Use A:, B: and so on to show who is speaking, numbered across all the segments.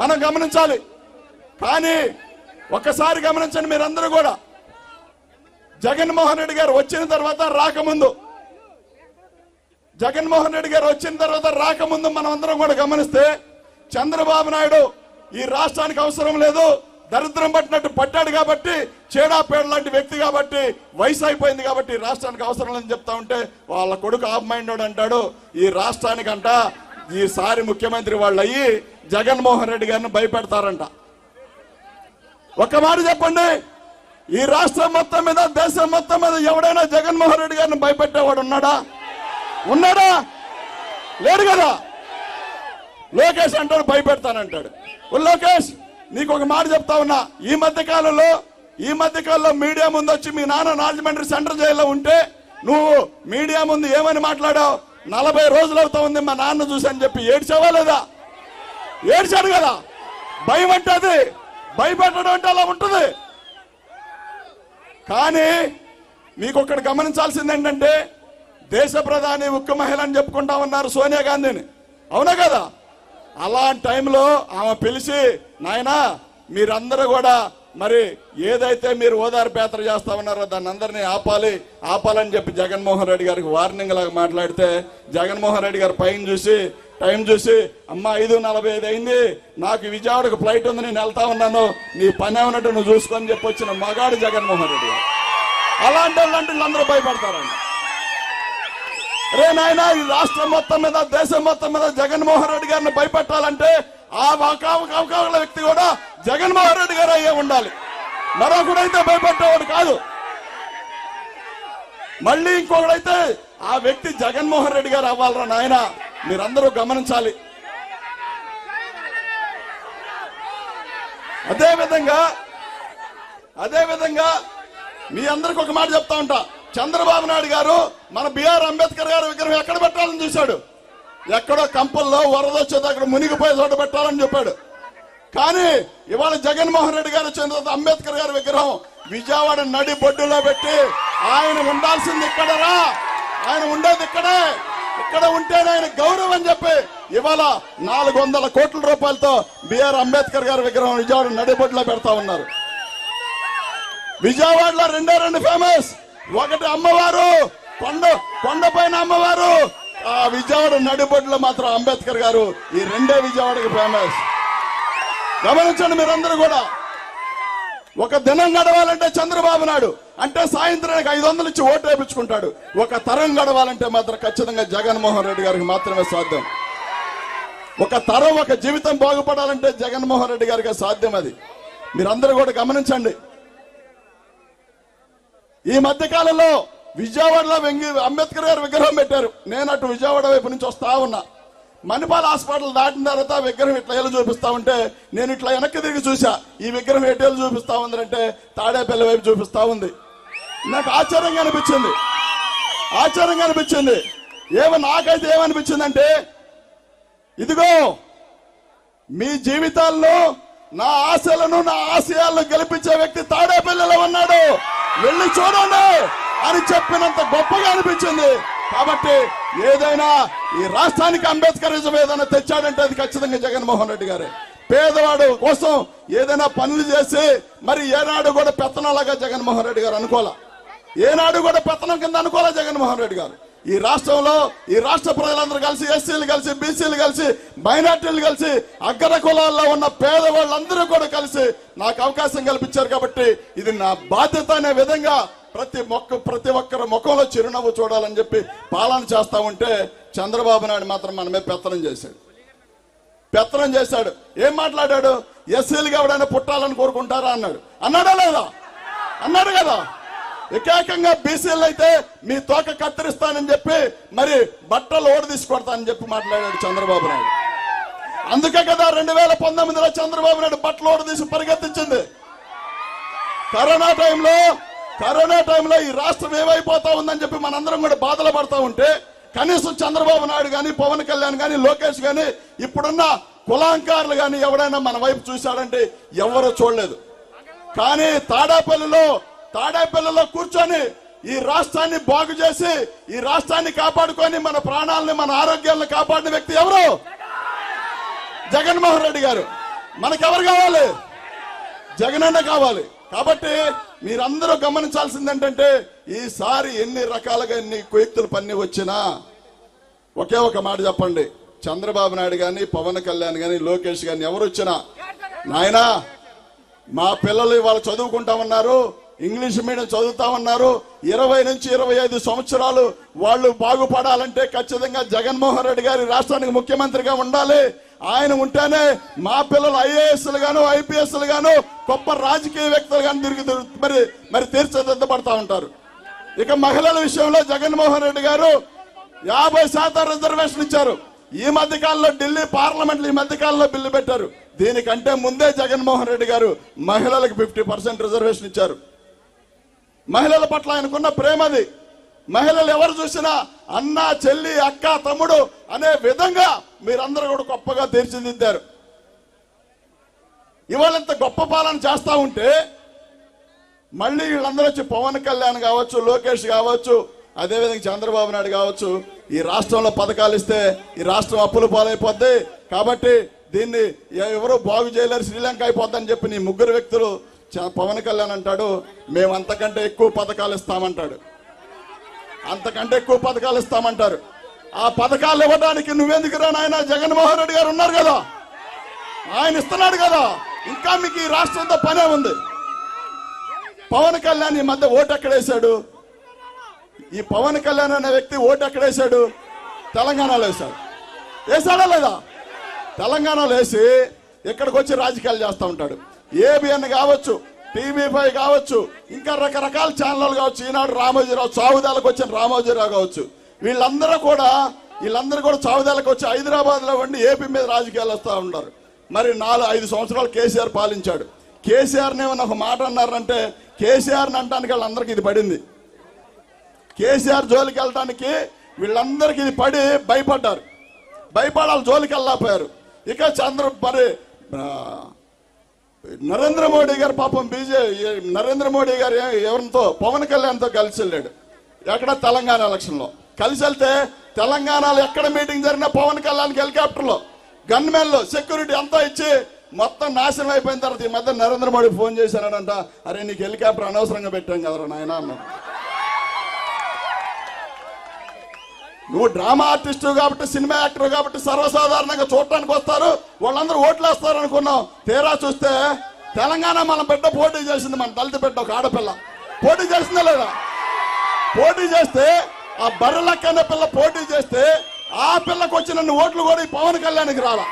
A: మనం గమనించాలి. కానీ ఒక్కసారి గమనించండి మీరందరూ కూడా. జగన్మోహన్ రెడ్డి గారు వచ్చిన తర్వాత రాకముందు. జగన్మోహన్ రెడ్డి గారు వచ్చిన తర్వాత రాకముందు మనం అందరం కూడా గమనిస్తే చంద్రబాబు నాయుడు ఈ రాష్ట్రానికి అవసరం లేదు. దరిద్రం పట్టినట్టు పట్టాడు కాబట్టి చేడాపేడ లాంటి వ్యక్తి కాబట్టి వయసు అయిపోయింది కాబట్టి రాష్ట్రానికి అవసరం లేదని చెప్తా ఉంటే వాళ్ళ కొడుకు ఆఫ్ మైండెడ్ అంటాడు. ఈ రాష్ట్రానికంట ఈసారి ముఖ్యమంత్రి వాళ్ళు అయ్యి జగన్మోహన్ రెడ్డి గారిని భయపెడతారంట. ఒక మాట చెప్పండి. ఈ రాష్ట్రం మొత్తం మీద దేశం మొత్తం మీద ఎవడైనా జగన్మోహన్ రెడ్డి గారిని భయపెట్టేవాడు ఉన్నాడా? ఉన్నాడా? లేడు కదా? లోకేష్ అంటాడు భయపెడతానంటాడు. లోకేష్ నీకు ఒక మాట చెప్తా ఉన్నా. ఈ మధ్య కాలంలో ఈ మధ్య కాలంలో మీడియా ముందు వచ్చి మీ నాన్న రాజమండ్రి సెంట్రల్ జైల్లో ఉంటే నువ్వు మీడియా ముందు ఏమని మాట్లాడావు? నలభై రోజులు అవుతా ఉంది మా నాన్న చూసి అని చెప్పి ఏడ్చావా లేదా? ఏడ్చాడు కదా. భయం అంటే అది. భయపెట్టడం అంటే అలా ఉంటుంది. కానీ మీకు ఒకటి గమనించాల్సింది ఏంటంటే దేశ ప్రధాని ఉక్కు మహిళ అని చెప్పుకుంటా ఉన్నారు సోనియా గాంధీని. అవునా కదా? అలాంటి టైంలో ఆమె పిలిచి నాయనా మీరందరూ కూడా మరి ఏదైతే మీరు ఓదారపేత్ర చేస్తా ఉన్నారో దాన్ని అందరినీ ఆపాలి. ఆపాలని చెప్పి జగన్మోహన్ రెడ్డి గారికి వార్నింగ్ లాగా మాట్లాడితే జగన్మోహన్ రెడ్డి గారు పైన చూసి టైం చూసి అమ్మ ఐదు నలభై ఐదు అయింది. నాకు విజయవాడకు ఫ్లైట్ ఉంది నేను వెళ్తా ఉన్నాను. నీ పని ఏమన్నట్టు నువ్వు చూసుకొని చెప్పి వచ్చిన మగాడు జగన్మోహన్ రెడ్డి గారు. అలాంటి వాళ్ళంటే అందరూ భయపడతారండి. రే నాయన ఈ రాష్ట్రం మొత్తం మీద దేశం మొత్తం మీద జగన్మోహన్ రెడ్డి గారిని భయపెట్టాలంటే ఆ అవకాశ వ్యక్తి కూడా జగన్మోహన్ రెడ్డి గారు అయ్యే ఉండాలి. మరొకడైతే భయపెట్టేవాడు కాదు. మళ్ళీ ఇంకొకడైతే ఆ వ్యక్తి జగన్మోహన్ రెడ్డి గారు అవ్వాలరా నాయన? మీరందరూ గమనించాలి. అదే విధంగా అదే విధంగా మీ అందరికి ఒక మాట చెప్తా ఉంటా. చంద్రబాబు నాయుడు గారు మన బిఆర్ అంబేద్కర్ గారు విగ్రహం ఎక్కడ పెట్టాలని చూశాడు? ఎక్కడో కంపల్లో వరద వచ్చేది అక్కడ మునిగిపోయే చోట పెట్టాలని చెప్పాడు. కానీ ఇవాళ జగన్మోహన్ రెడ్డి గారు వచ్చిన తర్వాత అంబేద్కర్ గారి విగ్రహం విజయవాడ నడి బొడ్డులో పెట్టి ఆయన ఉండాల్సింది ఇక్కడరా. ఆయన ఉండేది ఇక్కడే. ఇక్కడ ఉంటేనే ఆయన గౌరవం అని చెప్పి ఇవాళ నాలుగు వందల కోట్ల రూపాయలతో బిఆర్ అంబేద్కర్ గారి విగ్రహం విజయవాడ నడిబొడ్డులో పెడతా ఉన్నారు. విజయవాడలో రెండో రెండు ఫేమస్ ఒకటి అమ్మవారు కొండ కొండపైన అమ్మవారు. ఆ విజయవాడ నడిబొడ్డులో మాత్రం అంబేద్కర్ గారు ఈ రెండే విజయవాడకి ఫేమస్ గమనించండి మీరందరూ కూడా. ఒక దినం గడవాలంటే చంద్రబాబు నాయుడు అంటే సాయంత్రానికి ఐదు వందలు ఇచ్చి ఓటు వేపించుకుంటాడు ఒక తరం గడవాలంటే మాత్రం ఖచ్చితంగా జగన్మోహన్ రెడ్డి గారికి మాత్రమే సాధ్యం. ఒక తరం ఒక జీవితం బాగుపడాలంటే జగన్మోహన్ రెడ్డి గారికి సాధ్యం అది. మీరందరూ కూడా గమనించండి. ఈ మధ్య కాలంలో విజయవాడలో వెంగి అంబేద్కర్ గారు విగ్రహం పెట్టారు. నేను అటు విజయవాడ వైపు నుంచి వస్తా ఉన్నా. మణిపాల్ హాస్పిటల్ దాటిన తర్వాత విగ్రహం ఇట్లా ఎలా చూపిస్తా ఉంటే నేను ఇట్లా వెనక్కి తిరిగి చూసా. ఈ విగ్రహం ఎటు చూపిస్తా ఉందంటే తాడేపల్లి వైపు చూపిస్తా ఉంది. నాకు ఆశ్చర్యంగా అనిపించింది. ఆశ్చర్యంగా అనిపించింది. ఏమో నాకైతే ఏమనిపించిందంటే ఇదిగో మీ జీవితాల్లో నా ఆశలను నా ఆశయాలను గెలిపించే వ్యక్తి తాడేపల్లిలో ఉన్నాడు. వెళ్ళి చూడండి. అని చెప్పినంత గొప్పగా అనిపించింది. కాబట్టి ఏదైనా ఈ రాష్ట్రానికి అంబేద్కరిజం ఏదైనా తెచ్చాడంటే అది ఖచ్చితంగా జగన్మోహన్ రెడ్డి గారే. పేదవాడు కోసం ఏదైనా పనులు చేసి మరి ఏనాడు కూడా పెత్తనాలాగా జగన్మోహన్ రెడ్డి గారు అనుకోలే ఏనాడు కూడా పెత్తనం కింద అనుకోలే జగన్మోహన్ రెడ్డి గారు? ఈ రాష్ట్రంలో ఈ రాష్ట్ర ప్రజలందరూ కలిసి ఎస్సీలు కలిసి బీసీలు కలిసి మైనార్టీలు కలిసి అగ్ర కులాల్లో ఉన్న పేదవాళ్ళందరూ కూడా కలిసి నాకు అవకాశం కల్పించారు కాబట్టి ఇది నా బాధ్యత అనే విధంగా ప్రతి మొక్క ప్రతి ఒక్కరి ముఖంలో చిరునవ్వు చూడాలని చెప్పి పాలన చేస్తా ఉంటే చంద్రబాబు నాయుడు మాత్రం మనమే పెత్తనం చేశాడు. పెత్తనం చేశాడు. ఏం మాట్లాడాడు? ఎస్సీలుగా ఎవడైనా పుట్టాలని కోరుకుంటారా అన్నాడు. అన్నాడా లేదా? అన్నాడు కదా. ఏకాకంగా బీసీలు అయితే మీ తోక కత్తిరిస్తానని చెప్పి మరి బట్టలు ఓడి తీసుకొడతానని చెప్పి మాట్లాడాడు చంద్రబాబు నాయుడు. అందుకే కదా రెండు వేల పంతొమ్మిదిలో చంద్రబాబు నాయుడు బట్టలు ఓడి తీసి పరిగెత్తించింది. కరోనా టైంలో కరోనా టైంలో ఈ రాష్ట్రం ఏమైపోతా ఉందని చెప్పి మనందరం కూడా బాధలు పడతా ఉంటే కనీసం చంద్రబాబు నాయుడు కానీ పవన్ కళ్యాణ్ కానీ లోకేష్ కానీ ఇప్పుడున్న కులాంకారులు కానీ ఎవడైనా మన వైపు చూశాడంటే ఎవరు చూడలేదు. కానీ తాడాపల్లిలో తాడాపల్లిలో కూర్చొని ఈ రాష్ట్రాన్ని బాగు చేసి ఈ రాష్ట్రాన్ని కాపాడుకొని మన ప్రాణాలని మన ఆరోగ్యాలను కాపాడిన వ్యక్తి ఎవరు? జగన్మోహన్ రెడ్డి గారు. మనకెవరు కావాలి? జగనన్న కావాలి. కాబట్టి మీరందరూ గమనించాల్సింది ఏంటంటే ఈసారి ఎన్ని రకాలుగా ఎన్ని కుయుక్తులు పన్ని వచ్చినా ఒకే ఒక మాట చెప్పండి. చంద్రబాబు నాయుడు కానీ పవన్ కళ్యాణ్ కానీ లోకేష్ కానీ ఎవరు వచ్చినా నాయనా మా పిల్లలు ఇవాళ చదువుకుంటా ఉన్నారు ఇంగ్లీష్ మీడియం చదువుతా ఉన్నారు ఇరవై నుంచి ఇరవై ఐదు సంవత్సరాలు వాళ్ళు బాగుపడాలంటే ఖచ్చితంగా జగన్మోహన్ రెడ్డి గారి రాష్ట్రానికి ముఖ్యమంత్రిగా ఉండాలి. ఆయన ఉంటేనే మా పిల్లలు ఐఏఎస్లు గాను ఐపీఎస్లు గాను గొప్ప రాజకీయ వ్యక్తులు గాను తిరిగి మరి మరి తీర్చిదిద్దబడతా ఉంటారు. ఇక మహిళల విషయంలో జగన్మోహన్ రెడ్డి గారు యాభై శాతం రిజర్వేషన్ ఇచ్చారు. ఈ మధ్య కాలంలో ఢిల్లీ పార్లమెంట్ ఈ మధ్య కాలంలో బిల్లు పెట్టారు. దీనికంటే ముందే జగన్మోహన్ రెడ్డి గారు మహిళలకు ఫిఫ్టీ పర్సెంట్ రిజర్వేషన్ ఇచ్చారు. మహిళల పట్ల ఆయనకున్న ప్రేమది. మహిళలు ఎవరు చూసినా అన్న చెల్లి అక్క తమ్ముడు అనే విధంగా మీరందరూ కూడా గొప్పగా తీర్చిదిద్దారు. ఇవాళ ఇంత గొప్ప పాలన చేస్తా ఉంటే మళ్ళీ వీళ్ళందరూ వచ్చి పవన్ కళ్యాణ్ కావచ్చు లోకేష్ కావచ్చు అదేవిధంగా చంద్రబాబు నాయుడు కావచ్చు ఈ రాష్ట్రంలో పథకాలు ఇస్తే ఈ రాష్ట్రం అప్పుల పాలైపోద్ది. కాబట్టి దీన్ని ఎవరు బాగు చేయలేరు శ్రీలంక అయిపోద్దని చెప్పి నీ ముగ్గురు వ్యక్తులు చ- పవన్ కళ్యాణ్ అంటాడు మేము అంతకంటే ఎక్కువ పథకాలు ఇస్తామంటాడు. అంతకంటే ఎక్కువ పథకాలు ఇస్తామంటారు. ఆ పథకాలు ఇవ్వడానికి నువ్వెందుకు రా నాయన? జగన్మోహన్ రెడ్డి గారు ఉన్నారు కదా. ఆయన ఇస్తున్నాడు కదా. ఇంకా మీకు ఈ రాష్ట్రంతో పనే ఉంది. పవన్ కళ్యాణ్ ఈ మధ్య ఓటు ఎక్కడేశాడు? ఈ పవన్ కళ్యాణ్ అనే వ్యక్తి ఓటు ఎక్కడేశాడు? తెలంగాణలో వేశాడు. వేశాడా లేదా? తెలంగాణలో వేసి ఇక్కడికి వచ్చి రాజకీయాలు చేస్తూ ఉంటాడు. ఏబిఎన్ కావచ్చు టీవీ ఫైవ్ కావచ్చు. ఇంకా రకరకాల ఛానళ్ళు కావచ్చు. ఈనాడు రామోజీరావు చావుదాలకు వచ్చిన రామోజీరావు కావచ్చు. వీళ్ళందరూ కూడా వీళ్ళందరూ కూడా చావుదాలకు వచ్చి హైదరాబాద్లో ఉండి ఏపీ మీద రాజకీయాలు వస్తూ ఉంటారు మరి నాలుగు ఐదు సంవత్సరాలు కేసీఆర్ పాలించాడు. కేసీఆర్ ఏమన్నా ఒక మాట అన్నారంటే కేసీఆర్ అంటానికి వాళ్ళందరికీ ఇది పడింది. కేసీఆర్ జోలికి వెళ్ళడానికి వీళ్ళందరికీ ఇది పడి భయపడ్డారు. భయపడాలి జోలికి వెళ్ళకపోయారు ఇక చంద్ర మరి నరేంద్ర మోడీ గారు పాపం బీజే నరేంద్ర మోడీ గారు ఎవరితో పవన్ కళ్యాణ్తో కలిసి వెళ్ళాడు. ఎక్కడ? తెలంగాణ ఎలక్షన్లో. కలిసి వెళ్తే తెలంగాణలో ఎక్కడ మీటింగ్ జరిగినా పవన్ కళ్యాణ్ హెలికాప్టర్లో గన్మెన్లో సెక్యూరిటీ అంతా ఇచ్చి మొత్తం నాశనం అయిపోయిన తర్వాత ఈ మధ్య నరేంద్ర మోడీ ఫోన్ చేశాడంట అరే నీకు హెలికాప్టర్ అనవసరంగా పెట్టాం కదరా నాయన అన్నాడు. నువ్వు డ్రామా ఆర్టిస్టు కాబట్టి సినిమా యాక్టర్ కాబట్టి సర్వసాధారణంగా చూడటానికి వస్తారు. వాళ్ళందరూ ఓట్లు వేస్తారు అనుకున్నాం తీరా చూస్తే తెలంగాణ మన బిడ్డ పోటీ చేసింది మన దళిత బిడ్డ ఒక ఆడపిల్ల. పోటీ చేసిందా లేదా? పోటీ చేస్తే ఆ బర్రెలక్కనే పిల్ల పోటీ చేస్తే ఆ పిల్లకు వచ్చిన ఓట్లు కూడా ఈ పవన్ కళ్యాణ్కి రాలా.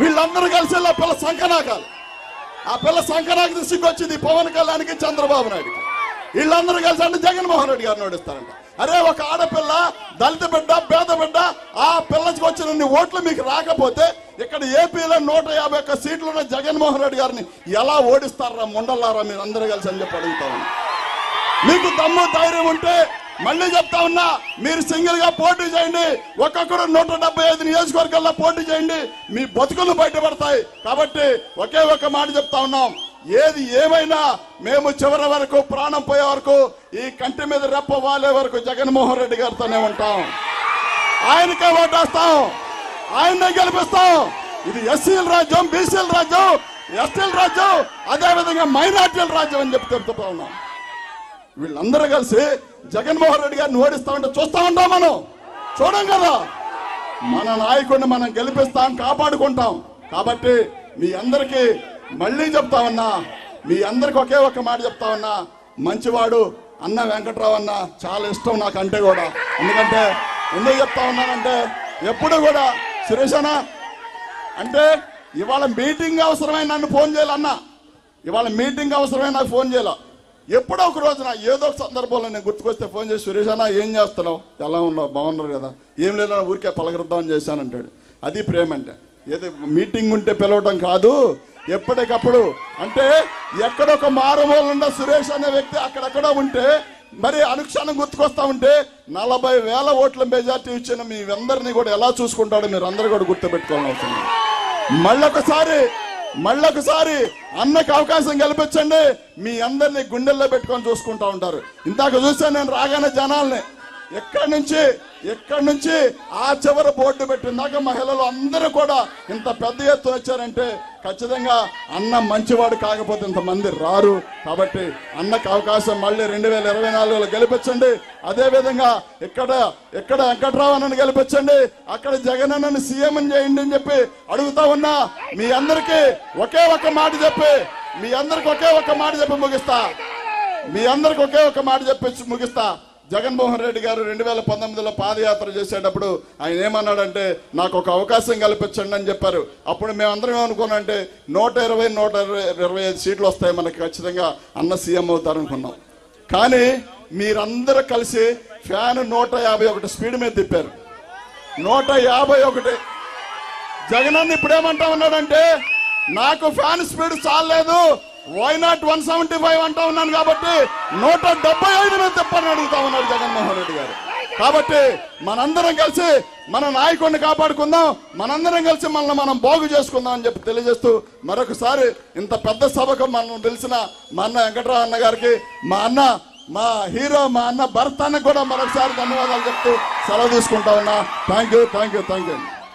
A: వీళ్ళందరూ కలిసి ఆ పిల్ల సంకనాకాలు. ఆ పిల్ల సంకనాకి సిగ్గు వచ్చింది పవన్ కళ్యాణ్కి చంద్రబాబు నాయుడుకి. వీళ్ళందరూ కలిసి అంటే జగన్మోహన్ రెడ్డి గారు ఓడిస్తారంట. అరే ఒక ఆడపిల్ల దళిత బిడ్డ పేద బిడ్డ ఆ పిల్లకి వచ్చిన ఓట్లు మీకు రాకపోతే ఇక్కడ ఏపీలో నూట యాభై ఒక్క సీట్లున్న జగన్మోహన్ రెడ్డి గారిని ఎలా ఓడిస్తారా ముండలారా మీరు అందరూ కలిసి అని చెప్పి అడుగుతా ఉన్నా. మీకు దమ్ము ధైర్యం ఉంటే మళ్ళీ చెప్తా ఉన్నా మీరు సింగిల్గా పోటీ చేయండి ఒక్కొక్కరు నూట డెబ్బై ఐదు నియోజకవర్గాల్లో పోటీ చేయండి మీ బతుకులు బయటపడతాయి. కాబట్టి ఒకే ఒక మాట చెప్తా ఉన్నాం ఏది ఏమైనా మేము చివరి వరకు ప్రాణం పోయే వరకు ఈ కంటి మీద రెప్ప వాలే వరకు జగన్మోహన్ రెడ్డి గారితోనే ఉంటాం. ఆయనకే ఓటేస్తాం ఆయన్నే గెలిపిస్తాం. ఇది ఎస్సీల రాజ్యం బీసీల రాజ్యం ఎస్టీల రాజ్యం అదేవిధంగా మైనార్టీల రాజ్యం అని చెప్పి చెప్తా ఉన్నాం. వీళ్ళందరూ కలిసి జగన్మోహన్ రెడ్డి గారిని ఓడిస్తామంటే చూస్తా ఉంటాం మనం. చూడం కదా. మన నాయకుడిని మనం గెలిపిస్తాం కాపాడుకుంటాం. కాబట్టి మీ అందరికీ మళ్ళీ చెప్తా ఉన్నా మీ అందరికి ఒకే ఒక మాట చెప్తా ఉన్నా మంచివాడు అన్న వెంకట్రావు అన్న చాలా ఇష్టం నాకు అంటే కూడా. ఎందుకంటే ఎందుకు చెప్తా ఉన్నానంటే ఎప్పుడు కూడా సురేష్ అన్న అంటే ఇవాళ మీటింగ్ అవసరమై నన్ను ఫోన్ చేయాలన్న ఇవాళ మీటింగ్ అవసరమై నాకు ఫోన్ చేయాల. ఎప్పుడో ఒక రోజున ఏదో ఒక సందర్భంలో నేను గుర్తుకొస్తే ఫోన్ చేసి సురేష్ అన్న ఏం చేస్తున్నావు? ఎలా ఉన్నావు? బాగున్నారు కదా? ఏం లేదా ఊరికే పలకరిద్దామని చేశానంటాడు. అది ప్రేమ అంటే ఏదో మీటింగ్ ఉంటే పిలవటం కాదు. ఎప్పటికప్పుడు అంటే ఎక్కడొక మారుమూల ఉన్న సురేష్ అనే వ్యక్తి అక్కడక్కడ ఉంటే మరి అనుక్షణం గుర్తుకొస్తా ఉంటే నలభై వేల ఓట్ల మెజార్టీ ఇచ్చిన మీ అందరినీ కూడా ఎలా చూసుకుంటాడో మీరు అందరు కూడా గుర్తుపెట్టుకోవాల్సి అవుతుంది మళ్ళొకసారి మళ్ళొకసారి అన్నకు అవకాశం కల్పించండి. మీ అందరినీ గుండెల్లో పెట్టుకొని చూసుకుంటా ఉంటారు. ఇందాక చూసాను నేను రాగానే జనాల్ని. ఎక్కడి నుంచి? ఎక్కడి నుంచి? ఆ చివర బోర్డు పెట్టిందాక మహిళలు అందరూ కూడా ఇంత పెద్ద ఎత్తున వచ్చారంటే ఖచ్చితంగా అన్న మంచివాడు కాకపోతే ఇంతమంది రారు. కాబట్టి అన్నకు అవకాశం మళ్ళీ రెండు వేల ఇరవై నాలుగులో గెలిపించండి. అదేవిధంగా ఇక్కడ ఇక్కడ వెంకట్రావు అన్నను గెలిపించండి. అక్కడ జగన్ అన్నని సీఎం చేయండి అని చెప్పి అడుగుతా ఉన్నా. మీ అందరికీ ఒకే ఒక మాట చెప్పి మీ అందరికి ఒకే ఒక మాట చెప్పి ముగిస్తా. మీ అందరికి ఒకే ఒక మాట చెప్పి ముగిస్తా. జగన్మోహన్ రెడ్డి గారు రెండు వేల పంతొమ్మిదిలో పాదయాత్ర చేసేటప్పుడు ఆయన ఏమన్నాడంటే నాకు ఒక అవకాశం కల్పించండి అని చెప్పారు. అప్పుడు మేమందరం ఏమనుకున్నామంటే నూట ఇరవై నూట ఇరవై ఇరవై ఐదు సీట్లు వస్తాయి మనకి ఖచ్చితంగా అన్న సీఎం అవుతారు అనుకున్నాం. కానీ మీరందరూ కలిసి ఫ్యాన్ నూట యాభై ఒకటి స్పీడ్ మీద తిప్పారు. నూట యాభై ఒకటి. జగనన్న ఇప్పుడేమంటా ఉన్నాడంటే నాకు fan speed చాలలేదు why not one seventy five అంటా ఉన్నాను కాబట్టి నూట డెబ్బై ఐదు మీద తెప్పని అడుగుతా ఉన్నాడు జగన్మోహన్ రెడ్డి గారు. కాబట్టి మనందరం కలిసి మన నాయకుడిని కాపాడుకుందాం మనందరం కలిసి మనల్ని మనం బాగు చేసుకుందాం అని చెప్పి తెలియజేస్తూ మరొకసారి ఇంత పెద్ద సభకు మనం తెలిసిన మా అన్న వెంకట్రావు అన్న గారికి మా అన్న మా హీరో మా అన్న భర్త అన్నకు కూడా మరొకసారి ధన్యవాదాలు చెప్తూ సెలవు తీసుకుంటా ఉన్నా. Thank you thank you thank you